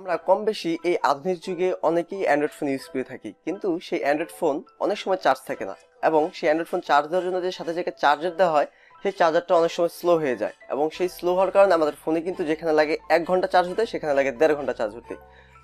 আমরা কম বেশি এই আধুনিক যুগে অনেকেই অ্যান্ড্রয়েড ফোন ইউজ করে থাকি, কিন্তু সেই অ্যান্ড্রয়েড ফোন অনেক সময় চার্জ থাকে না এবং সেই অ্যান্ড্রয়েড ফোন চার্জ দেওয়ার জন্য যে সাথে সাথে চার্জার দেওয়া হয়, সেই চার্জারটা অনেক সময় স্লো হয়ে যায় এবং সেই স্লো হওয়ার কারণে আমাদের ফোনে কিন্তু যেখানে লাগে এক ঘণ্টা চার্জ হতে, সেখানে লাগে দেড় ঘণ্টা চার্জ হতে।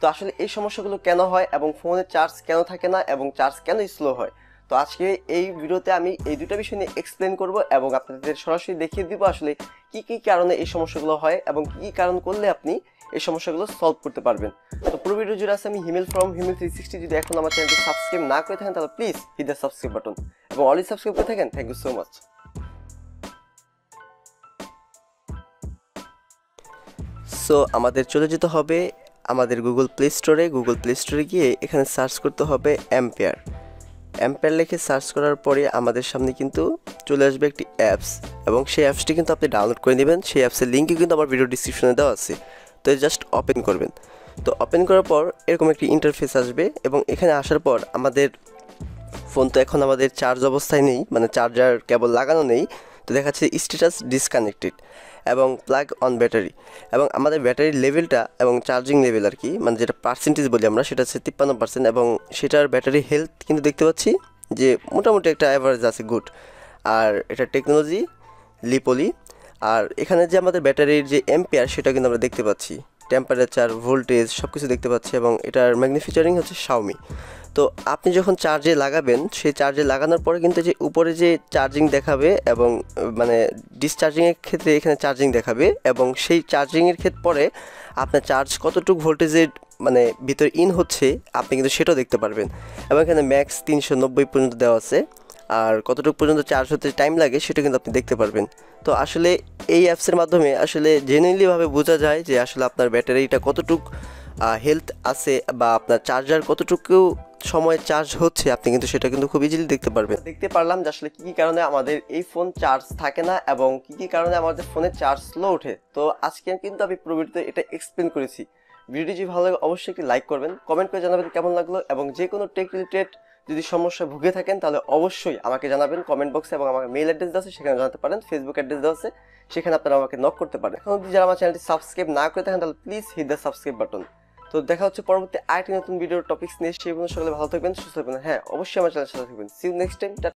তো আসলে এই সমস্যাগুলো কেন হয় এবং ফোনের চার্জ কেন থাকে না এবং চার্জ কেন স্লো হয়? তো আজকে এই ভিডিওতে আমি এই দুটো বিষয় নিয়ে এক্সপ্লেন করব এবং আপনাদের সরাসরি দেখিয়ে দিব আসলে কি কি কারণে এই সমস্যাগুলো হয় এবং কি কি কারণ করলে আপনি এই সমস্যাগুলো সলভ করতে পারবেন। তো পুরো ভিডিও জুড়ে আছে আমি Himel from Himel three sixty যদি এখন আমার চ্যানেলটি সাবস্ক্রাইব না করে থাকেন, তাহলে please hit the subscribe button এবং অলরেডি সাবস্ক্রাইব করে থাকেন। Thank you so much so আমাদের চলে যেতে হবে আমাদের গুগল প্লে স্টোরে গুগল প্লে স্টোরে গিয়ে এখানে সার্চ করতে হবে অ্যাম্পেয়ার অ্যাম্পেয়ার লিখে সার্চ করার পরে আমাদের সামনে কিন্তু চলে আসবে একটি অ্যাপস এবং সেই অ্যাপসটি কিন্তু আপনি ডাউনলোড করে নেবেন। সেই অ্যাপসের লিঙ্কই কিন্তু আমার ভিডিও ডিসক্রিপশনে দেওয়া আছে। তো জাস্ট ওপেন করবেন। তো ওপেন করার পর এরকম একটি ইন্টারফেস আসবে এবং এখানে আসার পর আমাদের ফোন তো এখন আমাদের চার্জ অবস্থায় নেই মানে চার্জার কেবল লাগানো নেই, তো দেখাচ্ছে স্ট্যাটাস ডিসকানেক্টেড এবং প্লাগ অন ব্যাটারি এবং আমাদের ব্যাটারির লেভেলটা এবং চার্জিং লেভেল আর কি মানে যেটা পার্সেন্টেজ বলি আমরা, সেটা হচ্ছে তিপ্পান্ন পার্সেন্ট এবং সেটার ব্যাটারি হেলথ কিন্তু দেখতে পাচ্ছি যে মোটামুটি একটা অ্যাভারেজ আছে গুড আর এটা টেকনোলজি লিপলি আর এখানে যে আমাদের ব্যাটারির যে এম্পিয়ার সেটা কিন্তু আমরা দেখতে পাচ্ছি। টেম্পারেচার ভোল্টেজ সব কিছু দেখতে পাচ্ছি এবং এটার ম্যাগনিফিচারিং হচ্ছে শাওমি তো আপনি যখন চার্জে লাগাবেন, সেই চার্জে লাগানোর পরে কিন্তু যে উপরে যে চার্জিং দেখাবে এবং মানে ডিসচার্জিংয়ের ক্ষেত্রে এখানে চার্জিং দেখাবে এবং সেই চার্জিংয়ের ক্ষেত্রে পরে আপনার চার্জ কতটুকু ভোল্টেজের মানে ভিতরে ইন হচ্ছে, আপনি কিন্তু সেটাও দেখতে পারবেন। এবং এখানে ম্যাক্স তিনশো নব্বই পর্যন্ত দেওয়া আছে। আর কতটুকু পর্যন্ত চার্জ হতে টাইম লাগে সেটা কিন্তু আপনি দেখতে পারবেন। তো আসলে এই অ্যাপসের মাধ্যমে আসলে জেনুইনলিভাবে বোঝা যায় যে আসলে আপনার ব্যাটারিটা কতটুকু হেলথ আছে বা আপনার চার্জার কতটুকু সময় চার্জ হচ্ছে, আপনি কিন্তু সেটা কিন্তু খুব ইজিলি দেখতে পারবেন। দেখতে পারলাম যে আসলে কী কী কারণে আমাদের এই ফোন চার্জ থাকে না এবং কী কী কারণে আমাদের ফোনে চার্জ স্লো ওঠে। তো আজকে কিন্তু আমি পুরো ভিডিওতে এটা এক্সপ্লেন করেছি। ভিডিওটি ভালো লাগে, অবশ্যই একটি লাইক করবেন। কমেন্ট করে জানাবেন কেমন লাগল এবং যে কোনো টেক রিলেটেড যদি সমস্যা ভুগে থাকেন, তাহলে অবশ্যই আমাকে জানাবেন কমেন্ট বক্সে এবং আমার মেল অ্যাড্রেস দেওয়া আছে, সেখানে জানাতে পারেন। ফেসবুক অ্যাড্রেস দেওয়া আছে, সেখানে আপনারা আমাকে নক করতে পারেন। এখন যদি যারা আমার চ্যানেলটি সাবস্ক্রাইব না করে থাকেন, তাহলে please hit the subscribe button তো দেখা হচ্ছে পরবর্তী আরেকটি নতুন ভিডিওর টপিক্স নিয়ে, সেই পর্যন্ত সকলে ভালো থাকবেন, সুস্থ থাকবেন। হ্যাঁ অবশ্যই আমার চ্যানেল সাথে থাকবেন। See you next time